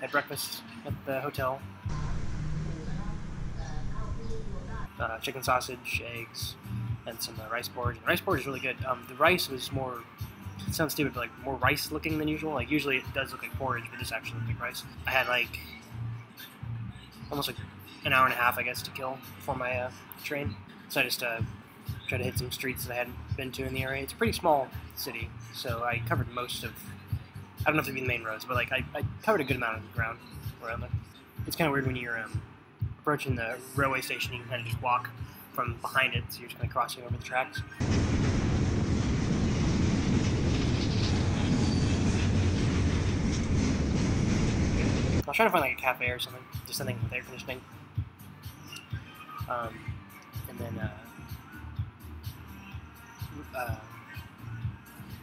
had breakfast at the hotel. Uh, chicken sausage, eggs, and some uh, rice porridge. And rice porridge is really good. Um, the rice was more, it sounds stupid, but like more rice looking than usual. Like usually it does look like porridge, but this actually looked like rice. I had like almost like an hour and a half, I guess, to kill before my uh, train. So I just uh, tried to hit some streets that I hadn't been to in the area. It's a pretty small city, so I covered most of. I don't know if it'd be the main roads, but like I, I covered a good amount of ground. It's kind of weird when you're um, approaching the railway station. You can kind of just walk from behind it, so you're just kind of crossing over the tracks. I was trying to find like a cafe or something, just something with air conditioning. Um, and then uh, uh,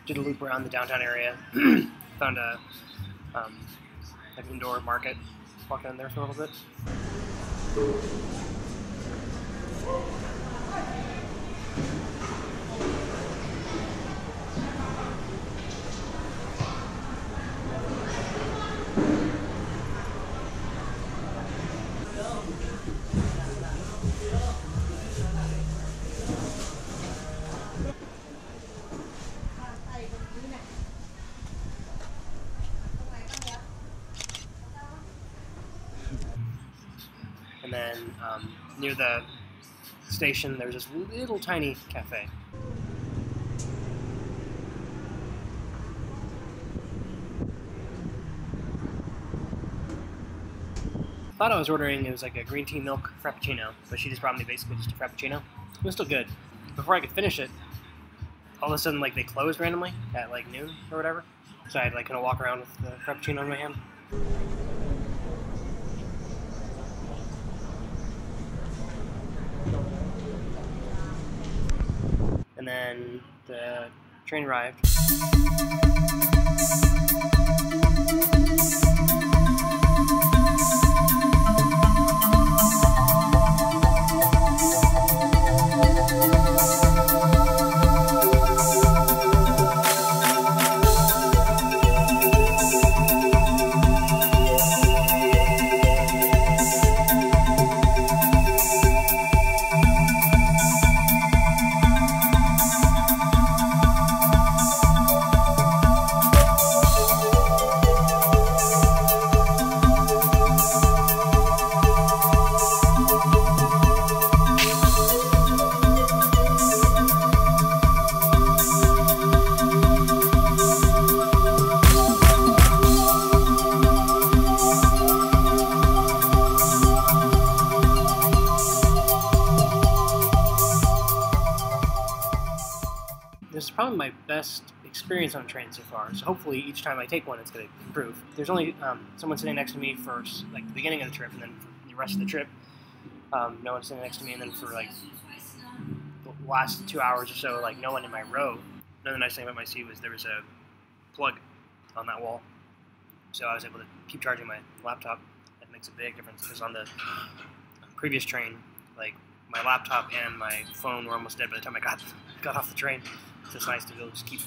did a loop around the downtown area. Found a um, like indoor market. Walking in there for a little bit. Then um, near the station, there's this little tiny cafe. Thought I was ordering it was like a green tea milk frappuccino, but she just brought me basically just a frappuccino. It was still good. Before I could finish it, all of a sudden like they closed randomly at like noon or whatever. So I had like kind of walk around with the frappuccino in my hand. And then the train arrived. Probably my best experience on a train so far. So hopefully each time I take one, it's going to improve. There's only um, someone sitting next to me for like the beginning of the trip, and then the rest of the trip, um, no one sitting next to me, and then for like the last two hours or so, like no one in my row. Another nice thing about my seat was there was a plug on that wall, so I was able to keep charging my laptop. That makes a big difference because on the previous train, like my laptop and my phone were almost dead by the time I got got off the train. So it's nice to be able to just keep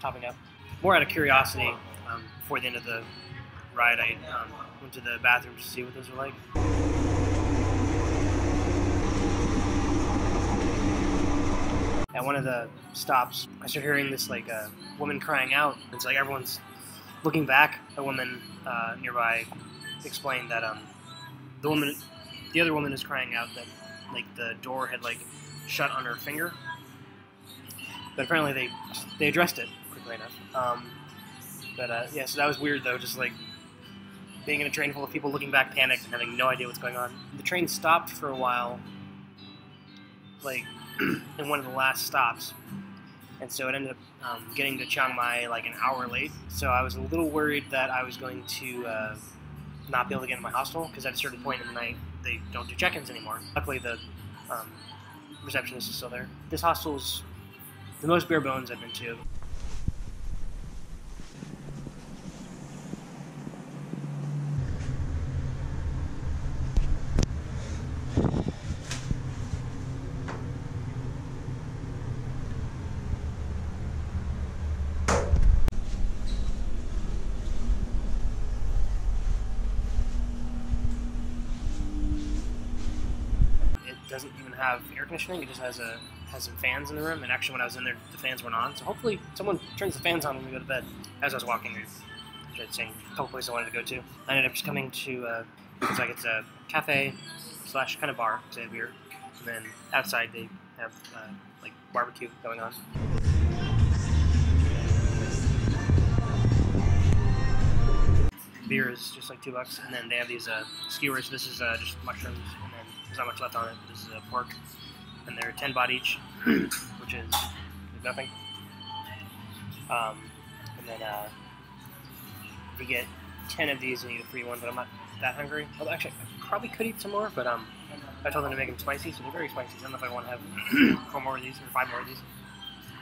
topping up. More out of curiosity, um, before the end of the ride, I um, went to the bathroom to see what those were like. At one of the stops, I started hearing this like uh, woman crying out. It's like everyone's looking back. A woman uh, nearby explained that um, the woman, the other woman, is crying out that like the door had like shut on her finger. But apparently they they addressed it quickly enough. Um, but uh, yeah, so that was weird though, just like being in a train full of people looking back, panicked, and having no idea what's going on. The train stopped for a while, like in one of the last stops, and so it ended up um, getting to Chiang Mai like an hour late. So I was a little worried that I was going to uh, not be able to get into my hostel because at a certain point in the night they don't do check-ins anymore. Luckily, the um, receptionist is still there. This hostel's the most bare bones I've been to. doesn't even have air conditioning. It just has a has some fans in the room. And actually, when I was in there, the fans weren't on. So hopefully, someone turns the fans on when we go to bed. As I was walking, I was saying a couple places I wanted to go to. I ended up just coming to uh, it's like it's a cafe slash kind of bar. They have beer, and then outside they have uh, like barbecue going on. Beer is just like two bucks, and then they have these uh, skewers. This is uh, just mushrooms, and then there's not much left on it. This is uh, pork, and they're ten baht each, which is nothing. Um, and then uh, you get ten of these and you get a free one, but I'm not that hungry. Well, actually, I probably could eat some more, but um, I told them to make them spicy, so they're very spicy. I don't know if I want to have four more of these or five more of these.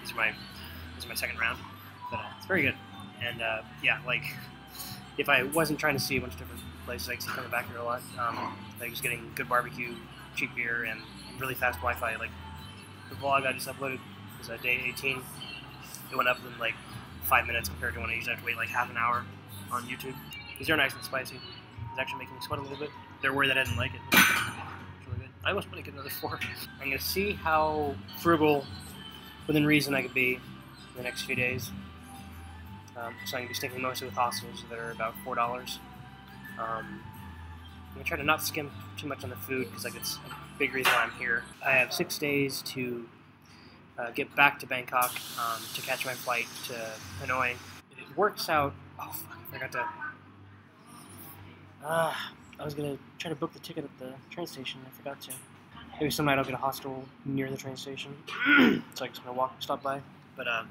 These are my this is my second round, but uh, it's very good. And uh, yeah, like if I wasn't trying to see a bunch of different places, I could coming back here a lot. Um, like just getting good barbecue, cheap beer, and really fast Wi-Fi. Like the vlog I just uploaded was uh, day 18. It went up in like five minutes compared to when I usually have to wait like half an hour on YouTube. These are nice and spicy. It's actually making me sweat a little bit. They're worried that I didn't like it. It's really good. I almost want to get another four. I'm gonna see how frugal, within reason, I could be in the next few days. Um, so I'm gonna be sticking mostly with hostels that are about four dollars. Um, I'm try to not skim too much on the food because like it's a big reason why I'm here. I have six days to uh, get back to Bangkok um, to catch my flight to Hanoi. It works out. Oh fuck! I forgot to. Ah, I was gonna try to book the ticket at the train station. I forgot to. Maybe some night I'll get a hostel near the train station, so I just gonna walk, stop by. But uh,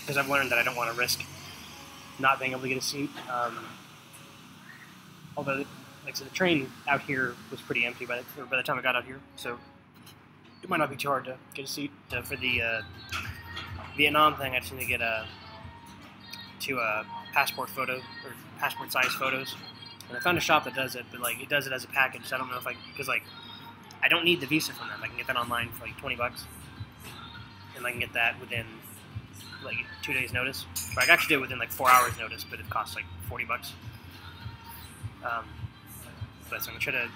because I've learned that I don't want to risk not being able to get a seat. Um, although, like so the train out here was pretty empty by the, by the time I got out here, so it might not be too hard to get a seat. Uh, for the uh, Vietnam thing, I just need to get a two uh, passport photo or passport size photos, and I found a shop that does it, but like it does it as a package. So I don't know if I because like I don't need the visa from them. I can get that online for like twenty bucks, and I can get that within like two days notice. Or I actually do it within like four hours notice, but it costs like forty bucks. Um, but so I'm gonna try to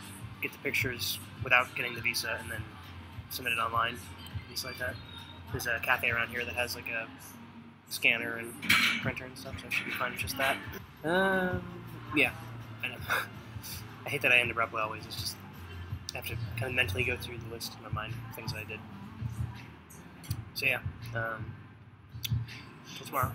get the pictures without getting the visa and then submit it online, things like that. There's a cafe around here that has like a scanner and printer and stuff, so I should be fine with just that. Um, yeah, I know. I hate that I end abruptly always. It's just I have to kind of mentally go through the list in my mind, of things that I did. So yeah, um, till tomorrow.